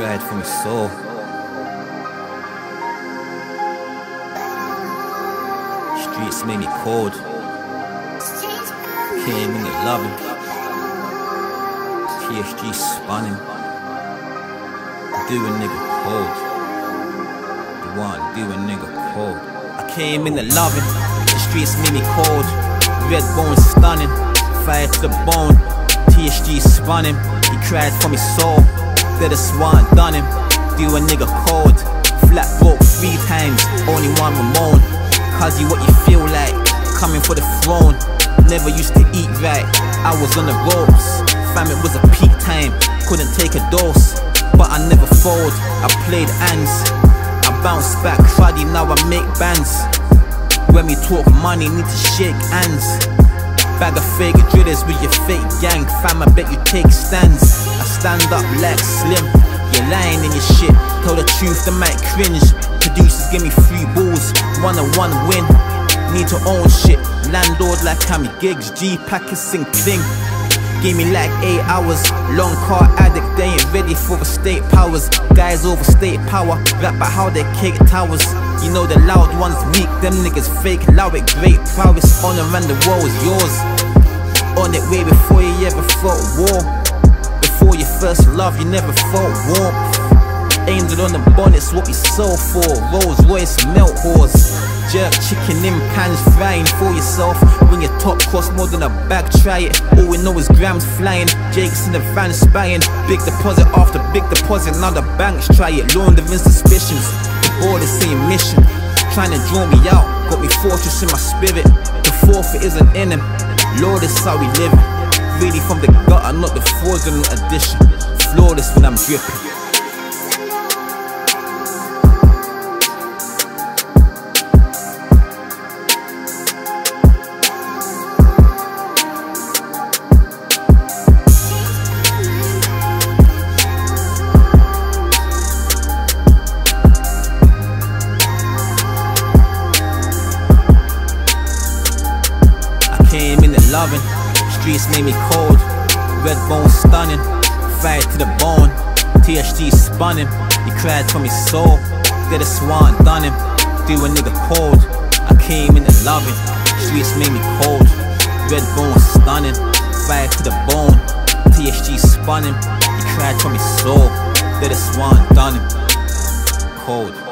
cried for my soul. Streets made me cold. Came in the loving. TSG him. Do a nigga cold. The one do a nigga cold. I came in the loving. The streets made me cold. Red bone stunning. Fire to the bone. TSG spun him. He cried for me soul. That a swan done him. Do a nigga cold. Flat broke three times. Only one Ramone. Cause you what you feel like. Coming for the throne. Never used to eat right. I was on the ropes. Fam, it was a peak time. Couldn't take a dose. But I never fold. I played hands. I bounced back cruddy, now I make bands. When we talk money, need to shake hands. Bag of fake drillers with your fake gang. Fam, I bet you take stands. I stand up like slim. You're lying in your shit. Tell the truth, they might cringe. Producers give me free balls. One on one win. Need to own shit. Landlord like Cammy Gigs. G pack packers sing cling. Give me like 8 hours. Long car addict, they ain't ready for the state powers. Guys over state power. Rap about how they cake towers. You know the loud ones weak, them niggas fake. loud it great prowess. On around the world is yours. On it way before you ever fought war. Before your first love, you never felt warmth. It on the bonnets, what we sold for. Rolls Royce, melt horse. Jerk chicken in pans, frying for yourself. When your top costs more than a bag, try it. All we know is grams flying. Jake's in the van spying. Big deposit after big deposit, now the banks try it. Laundering suspicions. The board is saying mission. Trying to draw me out, got me fortress in my spirit. The forfeit isn't in. Lord, this how we live. Really from the gutter, not the fraudulent addition. Flawless when I'm dripping. Loving, streets made me cold. Red bone stunning, fired to the bone. TSG spun him, he cried for me soul. Did a swan done him, do a nigga cold. I came in the loving, streets made me cold. Red bone stunning, fired to the bone. TSG spun him, he cried for me soul. Did a swan done him, cold.